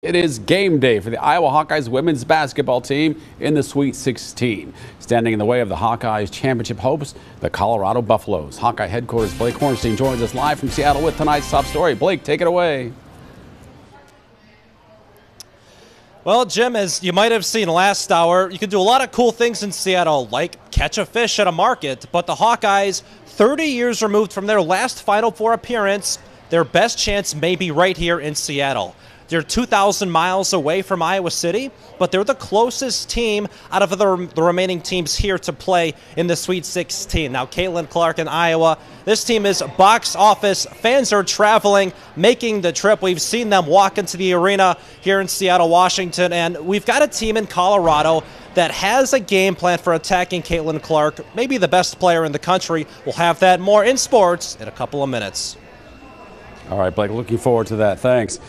It is game day for the Iowa Hawkeyes women's basketball team in the Sweet 16. Standing in the way of the Hawkeyes championship hopes, the Colorado Buffaloes. Hawkeye headquarters Blake Hornstein joins us live from Seattle with tonight's top story. Blake, take it away. Well, Jim, as you might have seen last hour, you can do a lot of cool things in Seattle, like catch a fish at a market. But the Hawkeyes, 30 years removed from their last Final Four appearance, their best chance may be right here in Seattle. They're 2,000 miles away from Iowa City, but they're the closest team out of the, the, remaining teams here to play in the Sweet 16. Now, Caitlin Clark in Iowa. This team is box office. Fans are traveling, making the trip. We've seen them walk into the arena here in Seattle, Washington, and we've got a team in Colorado that has a game plan for attacking Caitlin Clark, maybe the best player in the country. We'll have that more in sports in a couple of minutes. All right, Blake, looking forward to that. Thanks.